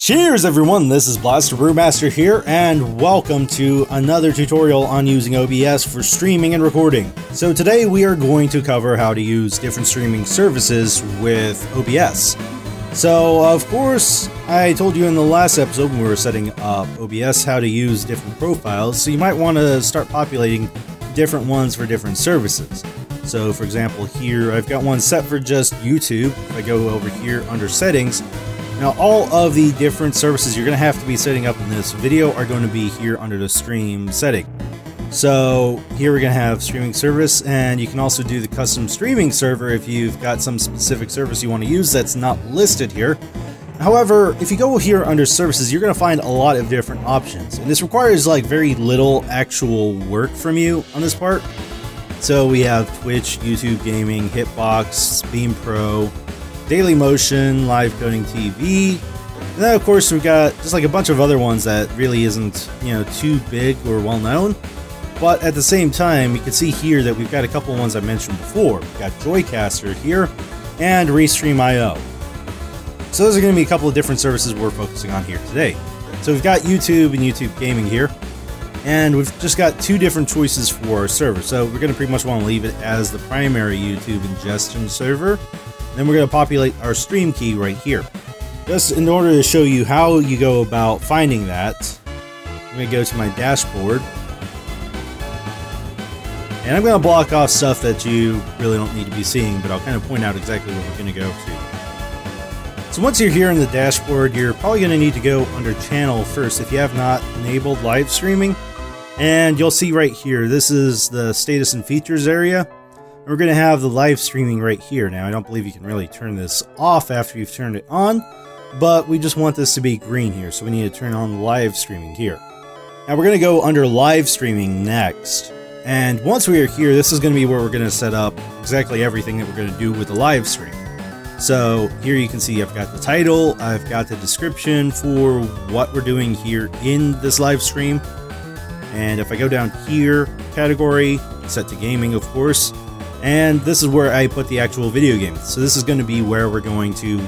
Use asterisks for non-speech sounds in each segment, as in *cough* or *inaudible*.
Cheers everyone, this is Blaster Brewmaster here, and welcome to another tutorial on using OBS for streaming and recording. So today we are going to cover how to use different streaming services with OBS. So of course, I told you in the last episode when we were setting up OBS how to use different profiles, so you might want to start populating different ones for different services. So for example here, I've got one set for just YouTube. If I go over here under settings, now all of the different services you're going to have to be setting up in this video are going to be here under the stream setting. So here we're going to have streaming service and you can also do the custom streaming server if you've got some specific service you want to use that's not listed here. However, if you go here under services, you're going to find a lot of different options. And this requires like very little actual work from you on this part. So we have Twitch, YouTube Gaming, Hitbox, Beam Pro, Dailymotion, Live Coding TV. And then of course we've got just like a bunch of other ones that really isn't, you know, too big or well known. But at the same time, you can see here that we've got a couple ones I mentioned before. We've got Joicaster here and Restream.io. So those are going to be a couple of different services we're focusing on here today. So we've got YouTube and YouTube Gaming here. And we've just got two different choices for our server. So we're going to pretty much want to leave it as the primary YouTube ingestion server. Then we're going to populate our stream key right here. Just in order to show you how you go about finding that, I'm going to go to my dashboard. And I'm going to block off stuff that you really don't need to be seeing, but I'll kind of point out exactly what we're going to go to. So once you're here in the dashboard, you're probably going to need to go under channel first if you have not enabled live streaming. And you'll see right here, this is the status and features area. We're going to have the live streaming right here. Now, I don't believe you can really turn this off after you've turned it on, but we just want this to be green here, so we need to turn on live streaming here. Now, we're going to go under live streaming next. And once we are here, this is going to be where we're going to set up exactly everything that we're going to do with the live stream. So here you can see I've got the title, I've got the description for what we're doing here in this live stream. And if I go down here, category, set to gaming, of course, and this is where I put the actual video game. So this is going to be where we're going to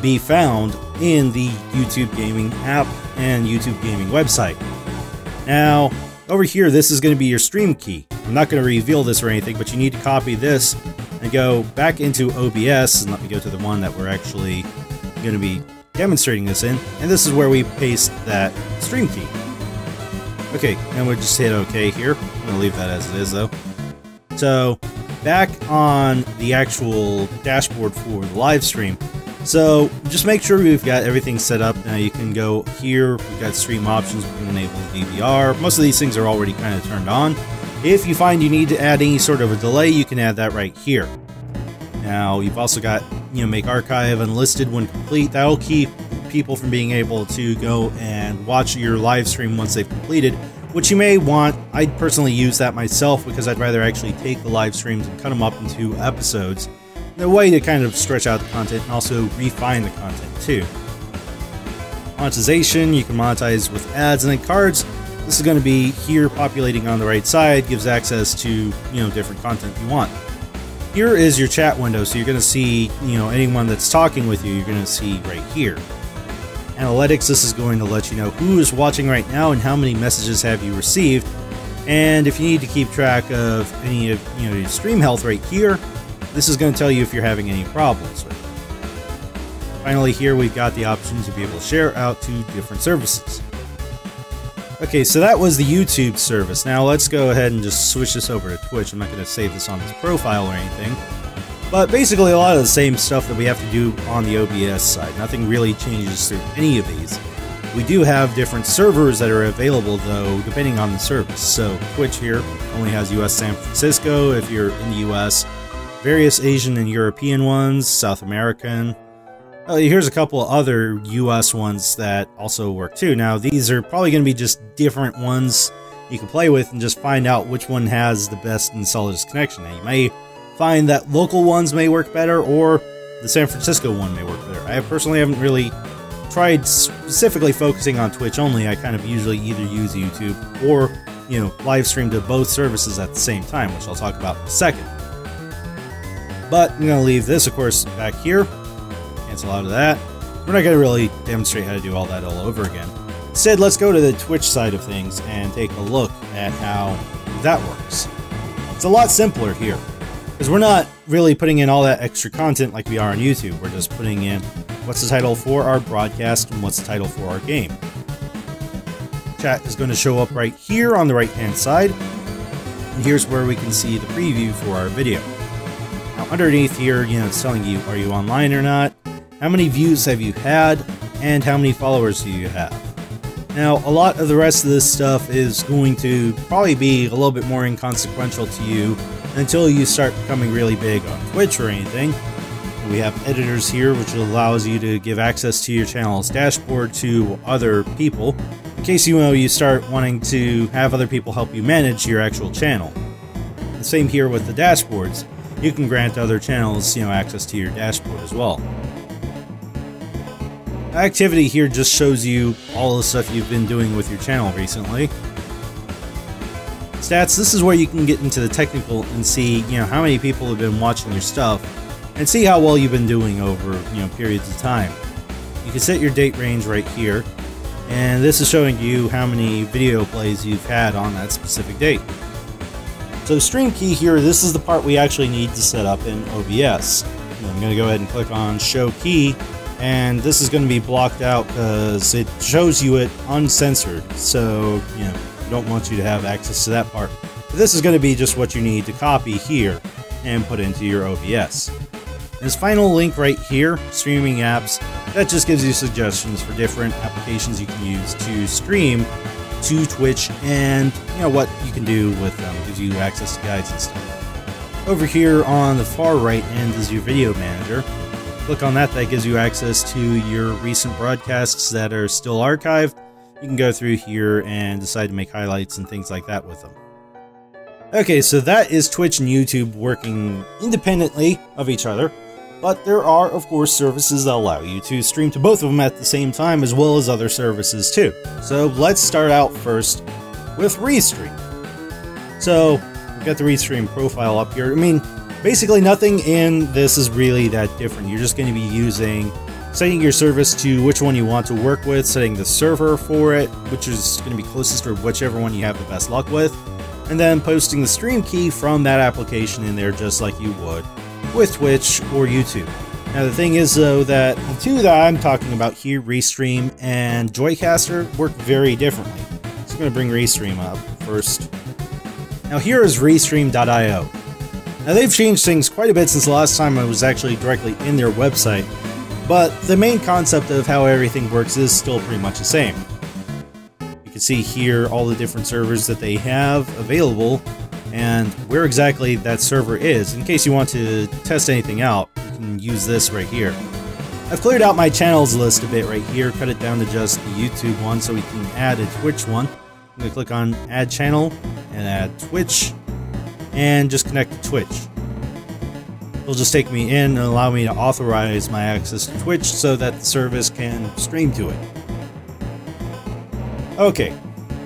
be found in the YouTube Gaming app and YouTube Gaming website. Now, over here, this is going to be your stream key. I'm not going to reveal this or anything, but you need to copy this and go back into OBS, and let me go to the one that we're actually going to be demonstrating this in, and this is where we paste that stream key. Okay, and we'll just hit OK here. I'm going to leave that as it is, though. So, back on the actual dashboard for the live stream. So just make sure we've got everything set up. Now you can go here, we've got stream options, we can enable DVR. Most of these things are already kind of turned on. If you find you need to add any sort of a delay, you can add that right here. Now you've also got, you know, make archive unlisted when complete. That'll keep people from being able to go and watch your live stream once they've completed which you may want. I personally use that myself because I'd rather actually take the live streams and cut them up into episodes. The way to kind of stretch out the content and also refine the content too. Monetization, you can monetize with ads and then cards. This is going to be here populating on the right side, gives access to, you know, different content you want. Here is your chat window, so you're going to see, you know, anyone that's talking with you, you're going to see right here. Analytics, this is going to let you know who is watching right now and how many messages have you received. And if you need to keep track of any of you know your stream health right here, this is going to tell you if you're having any problems with it. Finally, here we've got the option to be able to share out to different services. Okay, so that was the YouTube service. Now let's go ahead and just switch this over to Twitch. I'm not going to save this on this profile or anything. But basically a lot of the same stuff that we have to do on the OBS side. Nothing really changes through any of these. We do have different servers that are available though, depending on the service. So Twitch here only has US San Francisco if you're in the US, various Asian and European ones, South American. Uh, here's a couple other US ones that also work too. Now these are probably going to be just different ones you can play with and just find out which one has the best and solidest connection. Now you may find that local ones may work better or the San Francisco one may work better. I personally haven't really tried specifically focusing on Twitch only. I kind of usually either use YouTube or, you know, live stream to both services at the same time, which I'll talk about in a second. But I'm going to leave this, of course, back here. Cancel out of that. We're not going to really demonstrate how to do all that all over again. Instead, let's go to the Twitch side of things and take a look at how that works. It's a lot simpler here, because we're not really putting in all that extra content like we are on YouTube. We're just putting in what's the title for our broadcast and what's the title for our game. Chat is going to show up right here on the right hand side, and here's where we can see the preview for our video. Now underneath here, you know, it's telling you, are you online or not? How many views have you had? And how many followers do you have? Now, a lot of the rest of this stuff is going to probably be a little bit more inconsequential to you until you start becoming really big on Twitch or anything. We have editors here, which allows you to give access to your channel's dashboard to other people, in case you know you start wanting to have other people help you manage your actual channel. The same here with the dashboards. You can grant other channels, you know, access to your dashboard as well. Activity here just shows you all the stuff you've been doing with your channel recently. Stats, this is where you can get into the technical and see, you know, how many people have been watching your stuff and see how well you've been doing over, you know, periods of time. You can set your date range right here, and this is showing you how many video plays you've had on that specific date. So stream key here, this is the part we actually need to set up in OBS. I'm going to go ahead and click on show key and this is going to be blocked out because it shows you it uncensored so you know don't want you to have access to that part. But this is going to be just what you need to copy here and put into your OBS this final link right here streaming apps that just gives you suggestions for different applications you can use to stream to Twitch and you know what you can do with them. Gives you access to guides and stuff. Over here on the far right end is your video manager. Click on that, that gives you access to your recent broadcasts that are still archived. You can go through here and decide to make highlights and things like that with them. Okay, so that is Twitch and YouTube working independently of each other, but there are, of course, services that allow you to stream to both of them at the same time, as well as other services too. So let's start out first with Restream. So, we've got the Restream profile up here. I mean, Basically, nothing in this is really that different. You're just going to be using setting your service to which one you want to work with, setting the server for it, which is going to be closest to whichever one you have the best luck with, and then posting the stream key from that application in there just like you would with Twitch or YouTube. Now the thing is though that the two that I'm talking about here, Restream and Joicaster, work very differently. So I'm going to bring Restream up first. Now here is Restream.io. Now they've changed things quite a bit since the last time I was actually directly in their website, but the main concept of how everything works is still pretty much the same. You can see here all the different servers that they have available and where exactly that server is. In case you want to test anything out, you can use this right here. I've cleared out my channels list a bit right here, cut it down to just the YouTube one so we can add a Twitch one. I'm going to click on add channel and add Twitch and just connect to Twitch. It'll just take me in and allow me to authorize my access to Twitch so that the service can stream to it. Okay,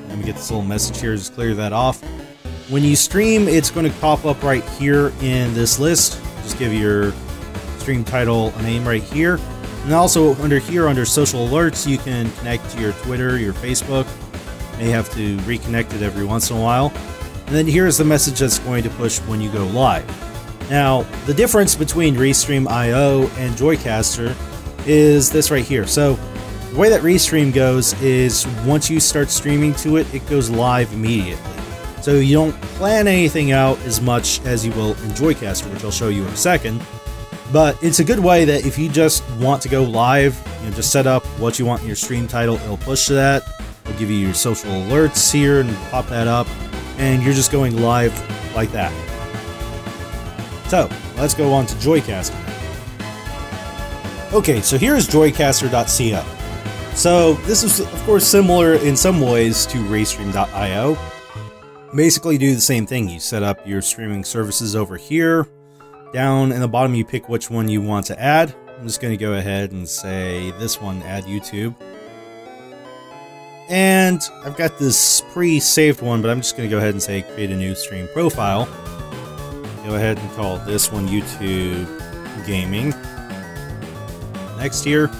let me get this little message here, just clear that off. When you stream, it's going to pop up right here in this list. Just give your stream title a name right here. And also under here, under social alerts, you can connect to your Twitter, your Facebook. You may have to reconnect it every once in a while. And then here's the message that's going to push when you go live. Now, the difference between Restream IO and Joicaster is this right here. So, the way that Restream goes is once you start streaming to it, it goes live immediately. So you don't plan anything out as much as you will in Joicaster, which I'll show you in a second. But it's a good way that if you just want to go live, you know, just set up what you want in your stream title, it'll push to that. It'll give you your social alerts here and pop that up and you're just going live like that. So, let's go on to Joicaster. Okay, so here's joicaster.co. So, this is, of course, similar in some ways to Restream.io. Basically, do the same thing. You set up your streaming services over here. Down in the bottom, you pick which one you want to add. I'm just going to go ahead and say this one, add YouTube. And I've got this pre-saved one, but I'm just going to go ahead and say create a new stream profile. Go ahead and call this one YouTube Gaming. Next here.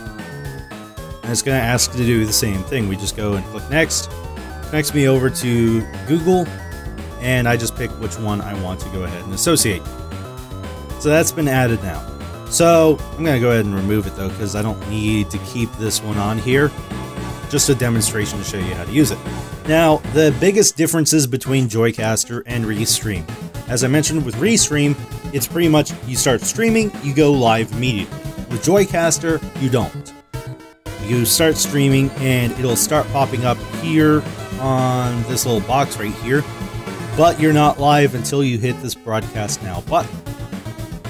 and it's going to ask to do the same thing. We just go and click next, connects me over to Google, and I just pick which one I want to go ahead and associate. So that's been added now. So I'm going to go ahead and remove it though because I don't need to keep this one on here. Just a demonstration to show you how to use it. Now, the biggest differences between Joicaster and Restream. As I mentioned with Restream, it's pretty much you start streaming, you go live immediately. With Joicaster, you don't. You start streaming and it'll start popping up here on this little box right here, but you're not live until you hit this broadcast now button.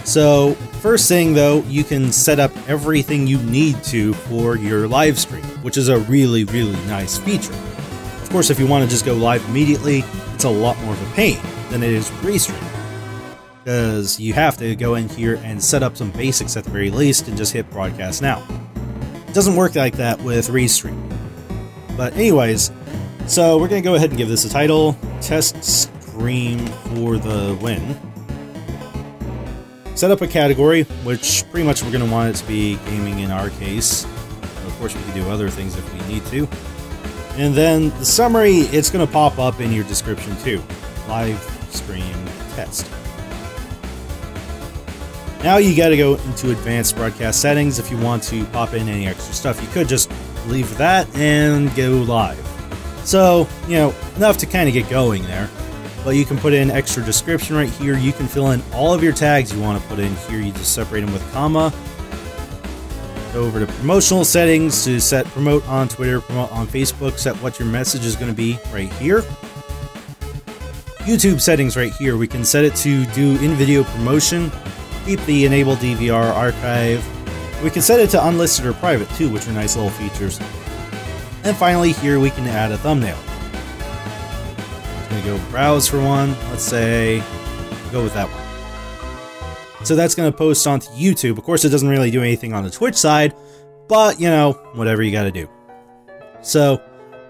So, first thing though, you can set up everything you need to for your live stream, which is a really, really nice feature. Of course, if you want to just go live immediately, it's a lot more of a pain than it is Restream. Because you have to go in here and set up some basics at the very least and just hit broadcast now. It doesn't work like that with Restream. But anyways, so we're going to go ahead and give this a title, Test Stream for the Win set up a category, which pretty much we're going to want it to be gaming in our case. Of course, we can do other things if we need to. And then the summary, it's going to pop up in your description too. Live stream test. Now you got to go into advanced broadcast settings if you want to pop in any extra stuff. You could just leave that and go live. So, you know, enough to kind of get going there but you can put in extra description right here. You can fill in all of your tags you want to put in here. You just separate them with comma. Go over to promotional settings to set promote on Twitter, promote on Facebook, set what your message is going to be right here. YouTube settings right here. We can set it to do in-video promotion, keep the enable DVR archive. We can set it to unlisted or private too, which are nice little features. And finally here we can add a thumbnail gonna go browse for one. Let's say, go with that one. So that's gonna post onto YouTube. Of course, it doesn't really do anything on the Twitch side, but you know, whatever you gotta do. So,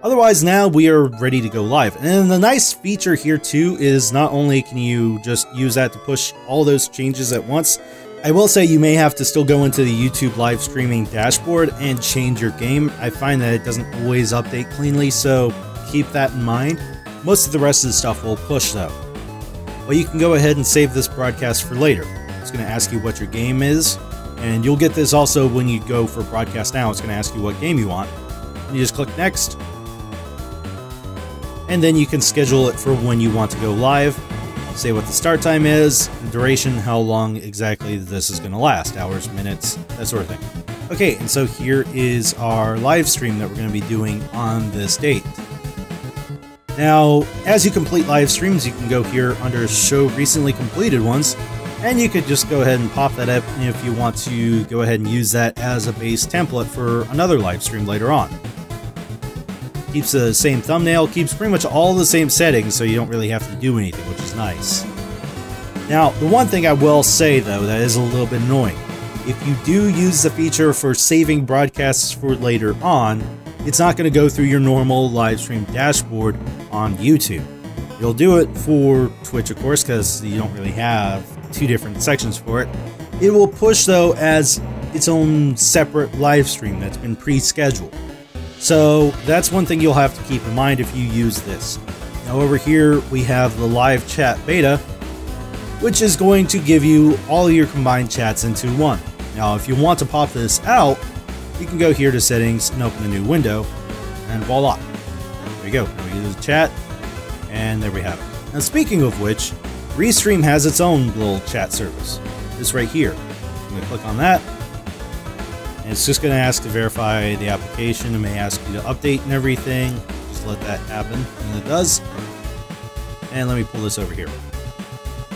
otherwise now we are ready to go live. And the nice feature here too is not only can you just use that to push all those changes at once, I will say you may have to still go into the YouTube live streaming dashboard and change your game. I find that it doesn't always update cleanly, so keep that in mind. Most of the rest of the stuff will push though. But you can go ahead and save this broadcast for later. It's going to ask you what your game is, and you'll get this also when you go for broadcast now. It's going to ask you what game you want. And You just click next, and then you can schedule it for when you want to go live. Say what the start time is, duration, how long exactly this is going to last hours, minutes, that sort of thing. Okay, and so here is our live stream that we're going to be doing on this date. Now, as you complete live streams, you can go here under Show Recently Completed Ones, and you could just go ahead and pop that up if you want to go ahead and use that as a base template for another live stream later on. Keeps the same thumbnail, keeps pretty much all the same settings, so you don't really have to do anything, which is nice. Now, the one thing I will say, though, that is a little bit annoying. If you do use the feature for saving broadcasts for later on, it's not going to go through your normal live stream dashboard on YouTube. You'll do it for Twitch, of course, because you don't really have two different sections for it. It will push, though, as its own separate live stream that's been pre scheduled. So that's one thing you'll have to keep in mind if you use this. Now, over here, we have the live chat beta, which is going to give you all your combined chats into one. Now, if you want to pop this out, you can go here to settings and open a new window, and voila. There we go. We use the chat, and there we have it. Now speaking of which, Restream has its own little chat service. This right here. I'm going to click on that, it's just going to ask to verify the application. It may ask you to update and everything. Just let that happen, and it does. And let me pull this over here.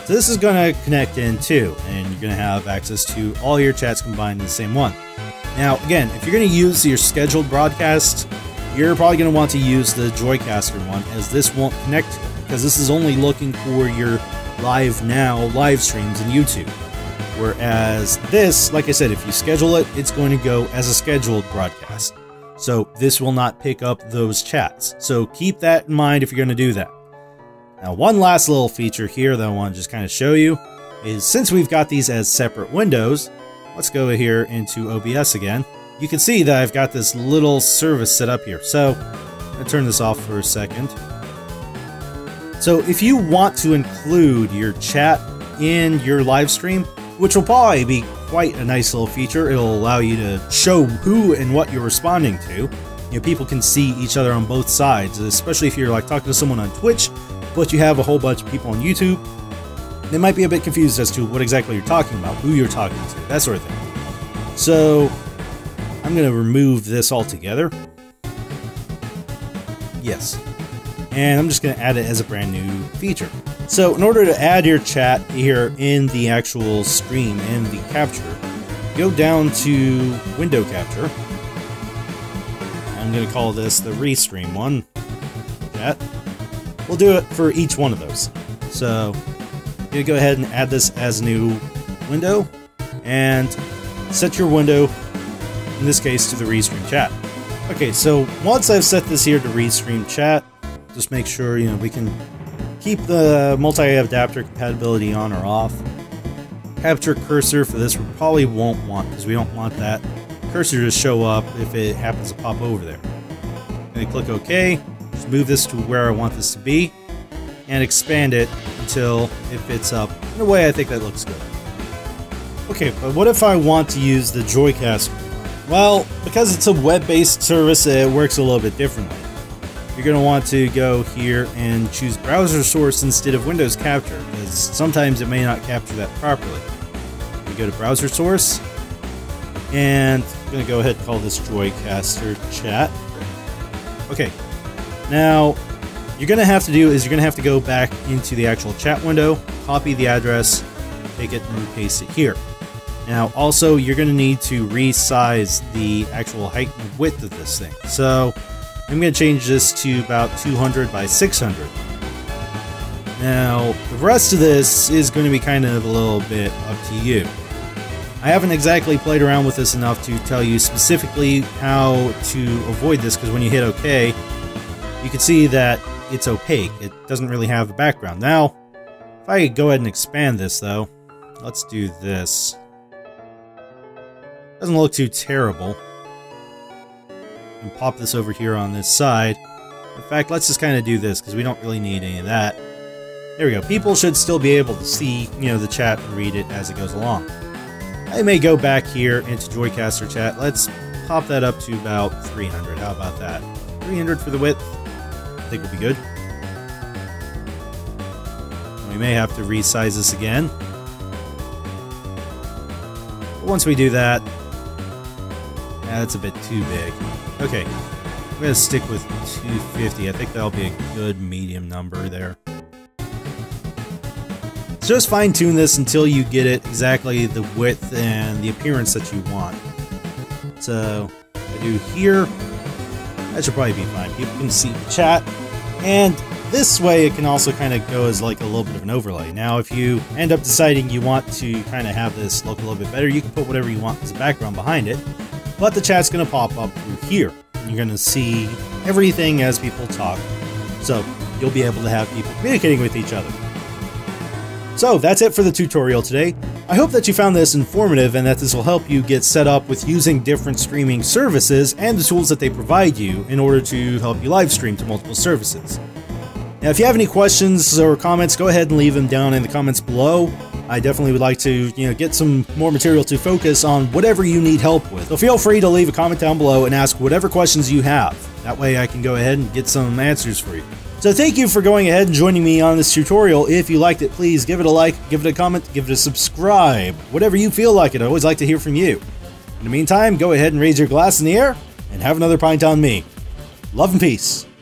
So this is going to connect in too, and you're going to have access to all your chats combined in the same one. Now, again, if you're going to use your scheduled broadcast, you're probably going to want to use the Joicaster one, as this won't connect because this is only looking for your live now live streams in YouTube. Whereas this, like I said, if you schedule it, it's going to go as a scheduled broadcast. So this will not pick up those chats. So keep that in mind if you're going to do that. Now, one last little feature here that I want to just kind of show you is since we've got these as separate windows, Let's go here into OBS again. you can see that I've got this little service set up here. So, to turn this off for a second. So, if you want to include your chat in your live stream, which will probably be quite a nice little feature, it'll allow you to show who and what you're responding to. You know, people can see each other on both sides, especially if you're like talking to someone on Twitch, but you have a whole bunch of people on YouTube. They might be a bit confused as to what exactly you're talking about, who you're talking to, that sort of thing. So, I'm going to remove this altogether. Yes. And I'm just going to add it as a brand new feature. So in order to add your chat here in the actual stream in the capture, go down to window capture. I'm going to call this the restream one. Chat. We'll do it for each one of those. So I'm going to go ahead and add this as new window and set your window in this case to the Restream chat. Okay, so once I've set this here to Restream chat, just make sure, you know, we can keep the multi-adapter compatibility on or off. Capture cursor for this we probably won't want because we don't want that cursor to show up if it happens to pop over there. I'm gonna click OK, just move this to where I want this to be, and expand it until it fits up in a way I think that looks good. Okay, but what if I want to use the Joycast well, because it's a web-based service, it works a little bit differently. You're going to want to go here and choose browser source instead of Windows Capture, because sometimes it may not capture that properly. You go to browser source, and I'm going to go ahead and call this Joicaster chat. Okay, now you're going to have to do is you're going to have to go back into the actual chat window, copy the address, take it and paste it here. Now, also, you're going to need to resize the actual height and width of this thing. So, I'm going to change this to about 200 by 600. Now, the rest of this is going to be kind of a little bit up to you. I haven't exactly played around with this enough to tell you specifically how to avoid this, because when you hit OK, you can see that it's opaque. It doesn't really have a background. Now, if I go ahead and expand this, though, let's do this. Doesn't look too terrible. And pop this over here on this side. In fact, let's just kind of do this, because we don't really need any of that. There we go. People should still be able to see, you know, the chat and read it as it goes along. I may go back here into Joicaster chat. Let's pop that up to about 300. How about that? 300 for the width. I think we'll be good. We may have to resize this again. But once we do that, that's a bit too big. Okay, I'm gonna stick with 250. I think that'll be a good medium number there. So Just fine tune this until you get it exactly the width and the appearance that you want. So, I do here. That should probably be fine. People can see the chat. And this way it can also kind of go as like a little bit of an overlay. Now, if you end up deciding you want to kind of have this look a little bit better, you can put whatever you want as a background behind it but the chat's going to pop up through here. You're going to see everything as people talk, so you'll be able to have people communicating with each other. So that's it for the tutorial today. I hope that you found this informative and that this will help you get set up with using different streaming services and the tools that they provide you in order to help you live stream to multiple services. Now if you have any questions or comments, go ahead and leave them down in the comments below. I definitely would like to, you know, get some more material to focus on whatever you need help with. So feel free to leave a comment down below and ask whatever questions you have. That way I can go ahead and get some answers for you. So thank you for going ahead and joining me on this tutorial. If you liked it, please give it a like, give it a comment, give it a subscribe. Whatever you feel like it, I always like to hear from you. In the meantime, go ahead and raise your glass in the air and have another pint on me. Love and peace. *laughs*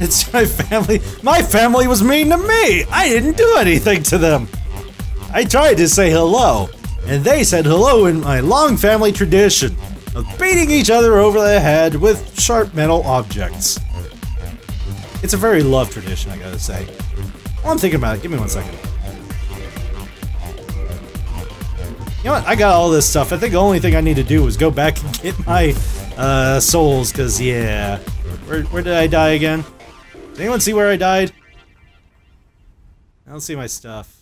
It's my family. My family was mean to me. I didn't do anything to them. I tried to say hello, and they said hello in my long family tradition of beating each other over the head with sharp metal objects. It's a very loved tradition, I gotta say. Well, I'm thinking about it. Give me one second. You know what? I got all this stuff. I think the only thing I need to do is go back and get my uh, souls, because, yeah. Where, where did I die again? Anyone see where I died? I don't see my stuff.